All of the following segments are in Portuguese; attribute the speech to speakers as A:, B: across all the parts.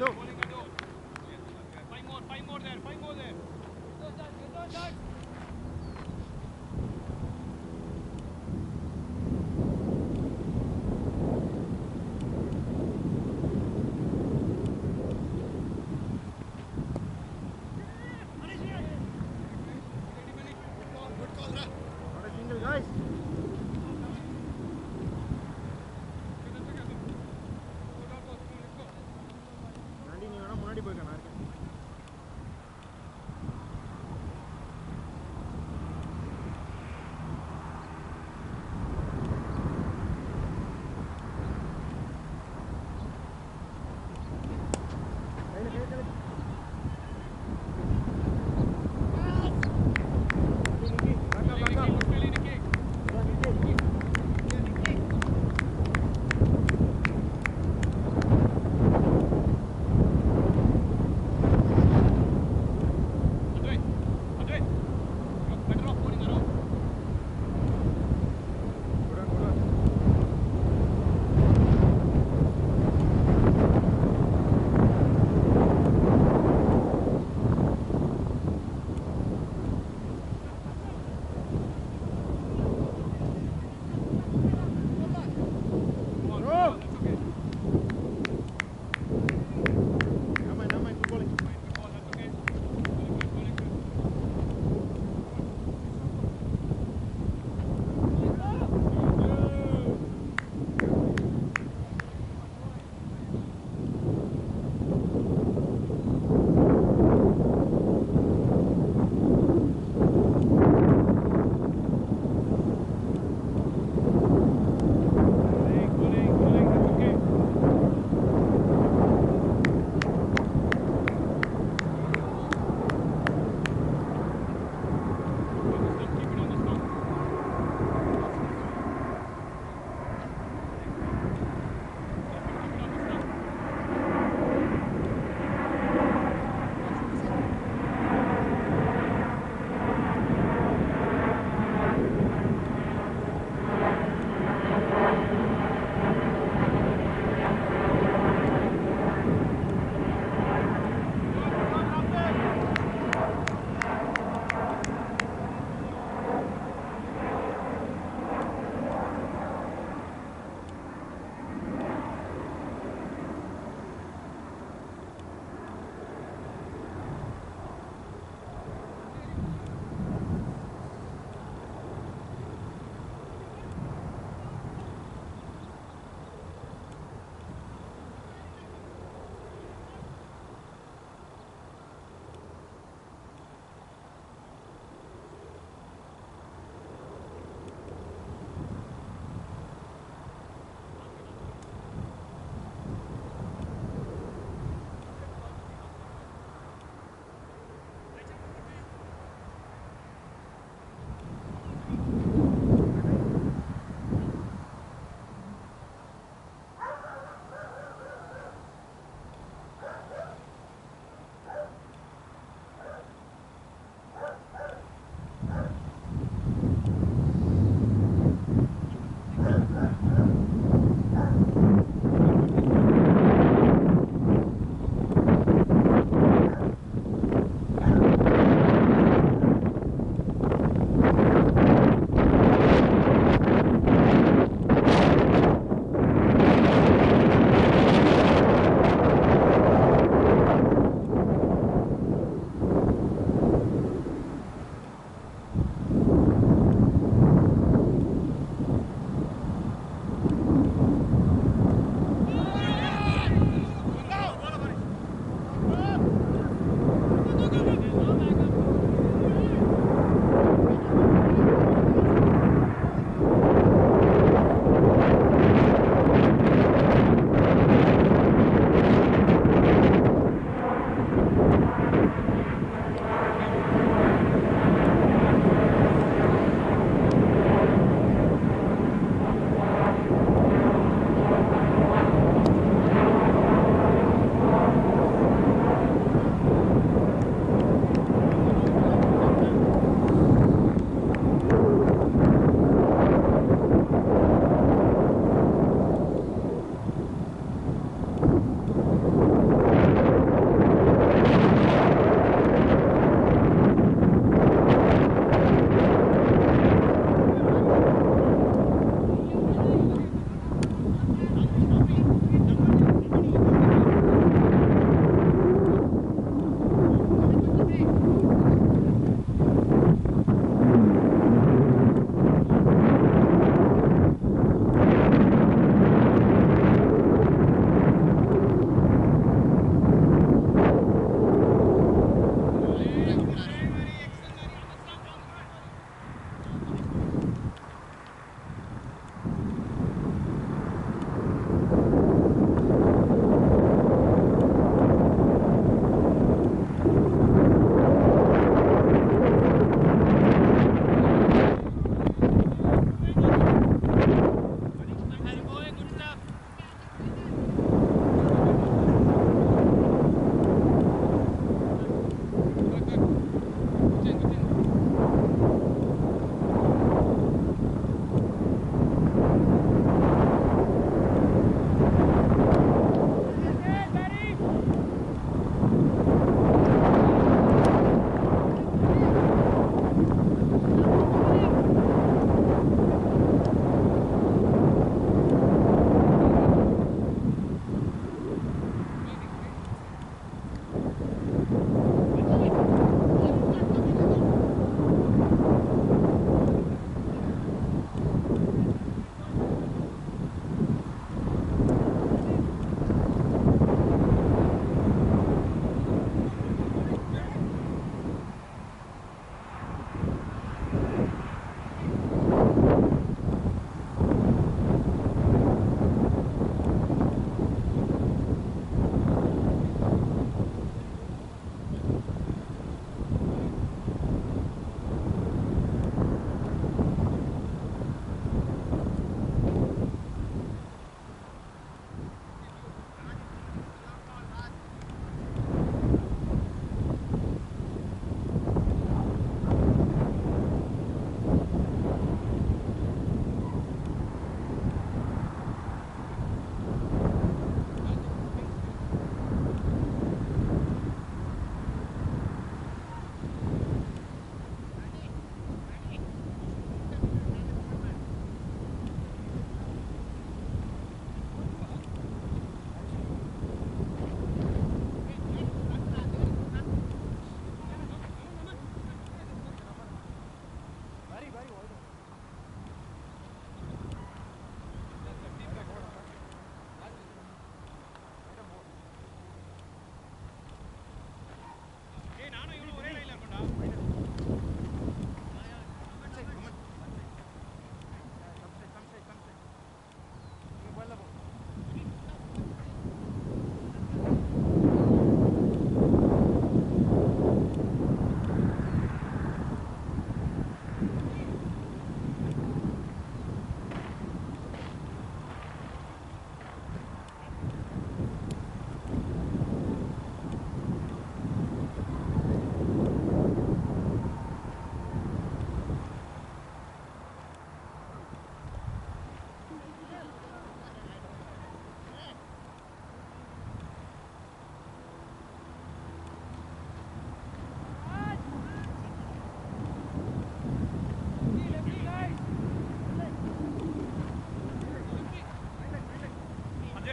A: Bordeaux.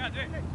A: 对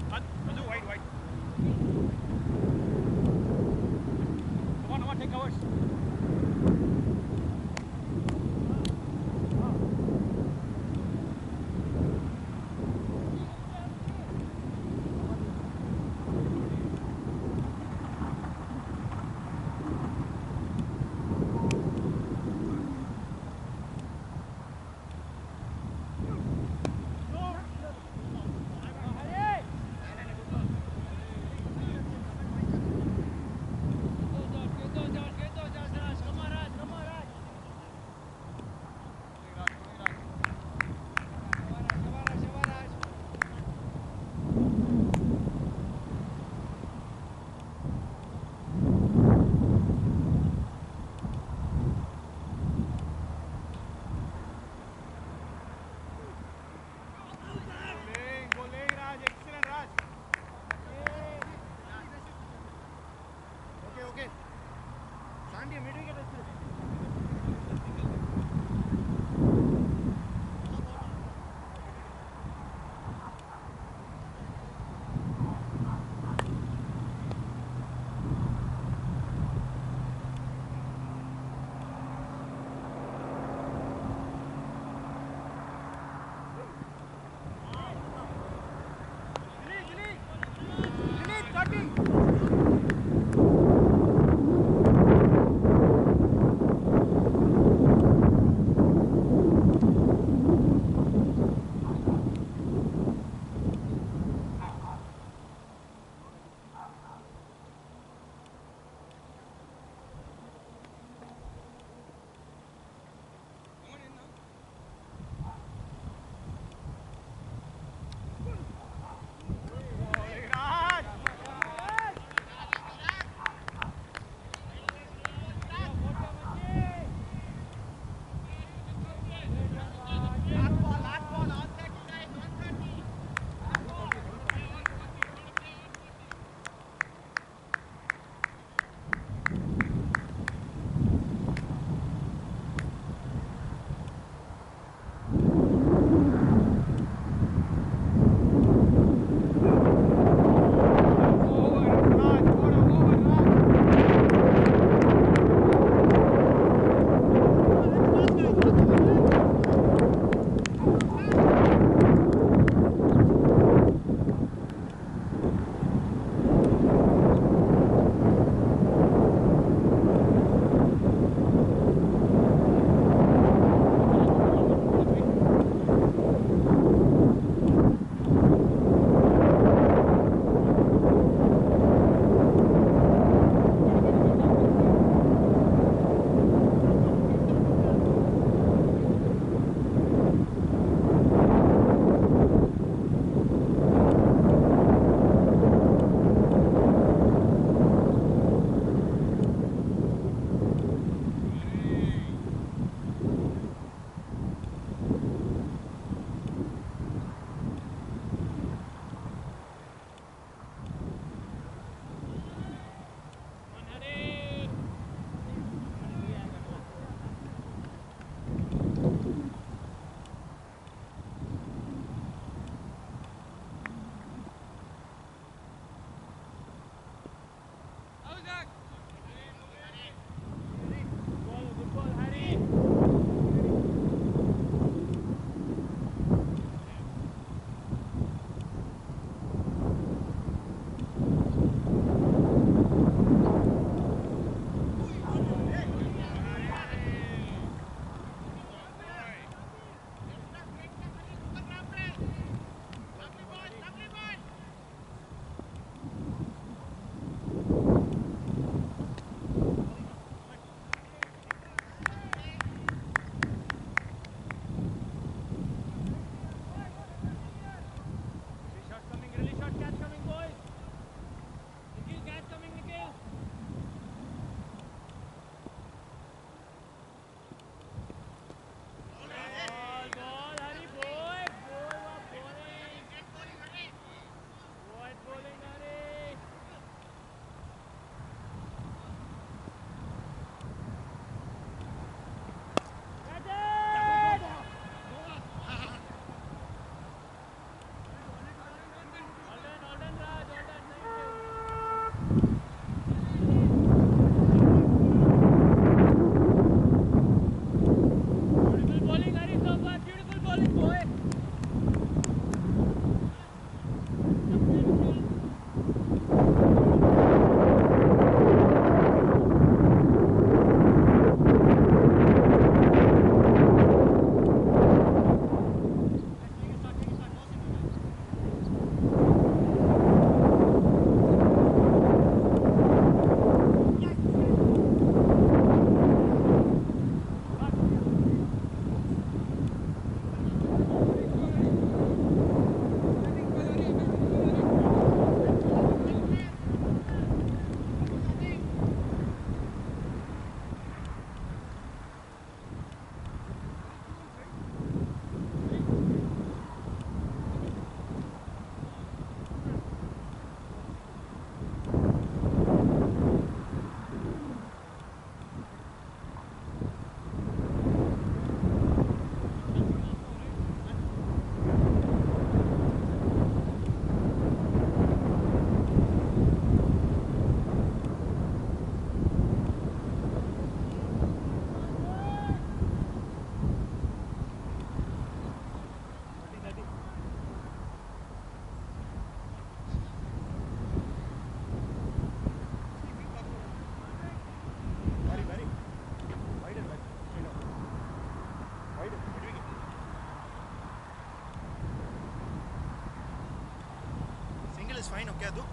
B: fine, ok ಅದು